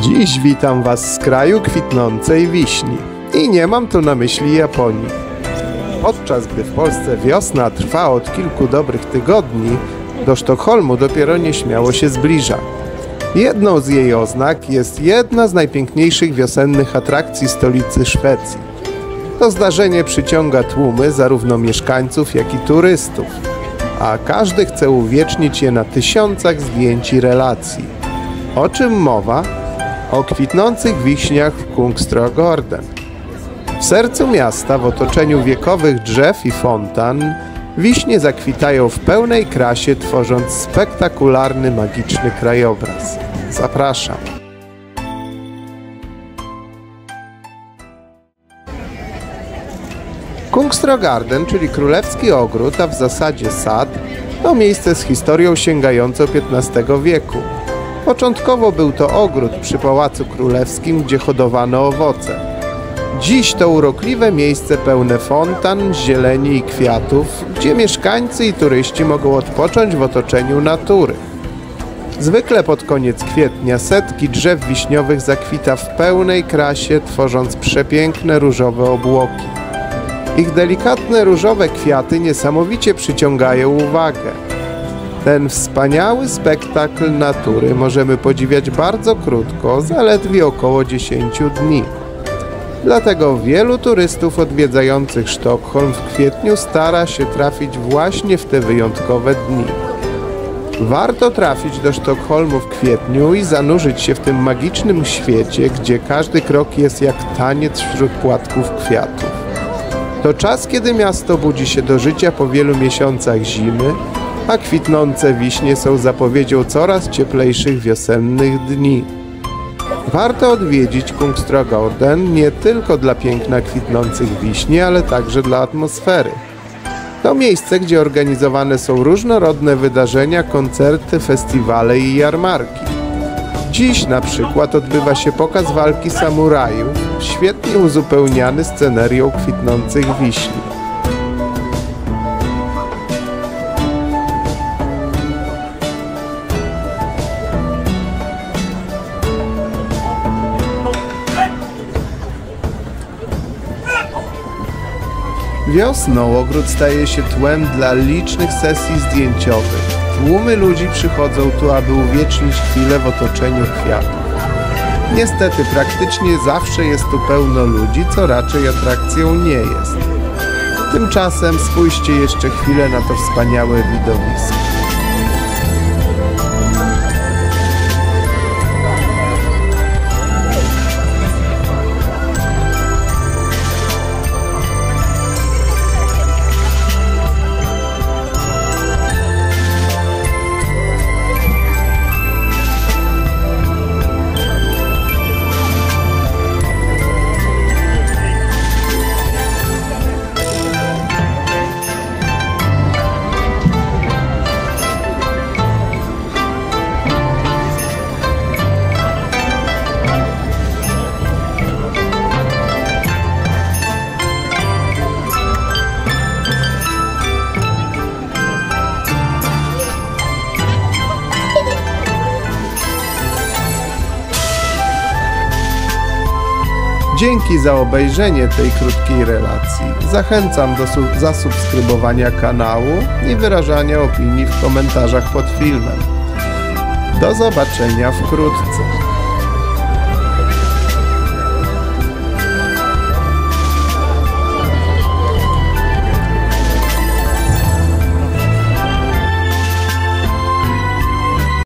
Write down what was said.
Dziś witam Was z kraju kwitnącej wiśni. I nie mam tu na myśli Japonii. Podczas gdy w Polsce wiosna trwa od kilku dobrych tygodni, do Sztokholmu dopiero nieśmiało się zbliża. Jedną z jej oznak jest jedna z najpiękniejszych wiosennych atrakcji stolicy Szwecji. To zdarzenie przyciąga tłumy zarówno mieszkańców, jak i turystów, a każdy chce uwiecznić je na tysiącach zdjęć i relacji. O czym mowa? O kwitnących wiśniach w Kungsträdgården. W sercu miasta, w otoczeniu wiekowych drzew i fontan, wiśnie zakwitają w pełnej krasie, tworząc spektakularny, magiczny krajobraz. Zapraszam. Kungsträdgården, czyli królewski ogród, a w zasadzie sad, to miejsce z historią sięgającą XV wieku. Początkowo był to ogród przy Pałacu Królewskim, gdzie hodowano owoce. Dziś to urokliwe miejsce pełne fontan, zieleni i kwiatów, gdzie mieszkańcy i turyści mogą odpocząć w otoczeniu natury. Zwykle pod koniec kwietnia setki drzew wiśniowych zakwita w pełnej krasie, tworząc przepiękne różowe obłoki. Ich delikatne różowe kwiaty niesamowicie przyciągają uwagę. Ten wspaniały spektakl natury możemy podziwiać bardzo krótko, zaledwie około 10 dni. Dlatego wielu turystów odwiedzających Sztokholm w kwietniu stara się trafić właśnie w te wyjątkowe dni. Warto trafić do Sztokholmu w kwietniu i zanurzyć się w tym magicznym świecie, gdzie każdy krok jest jak taniec wśród płatków kwiatów. To czas, kiedy miasto budzi się do życia po wielu miesiącach zimy, a kwitnące wiśnie są zapowiedzią coraz cieplejszych wiosennych dni. Warto odwiedzić Kungsträdgården nie tylko dla piękna kwitnących wiśni, ale także dla atmosfery. To miejsce, gdzie organizowane są różnorodne wydarzenia, koncerty, festiwale i jarmarki. Dziś na przykład odbywa się pokaz walki samurajów, świetnie uzupełniany scenerią kwitnących wiśni. Wiosną ogród staje się tłem dla licznych sesji zdjęciowych. Tłumy ludzi przychodzą tu, aby uwiecznić chwilę w otoczeniu kwiatów. Niestety, praktycznie zawsze jest tu pełno ludzi, co raczej atrakcją nie jest. Tymczasem spójrzcie jeszcze chwilę na to wspaniałe widowisko. Dzięki za obejrzenie tej krótkiej relacji. Zachęcam do zasubskrybowania kanału i wyrażania opinii w komentarzach pod filmem. Do zobaczenia wkrótce.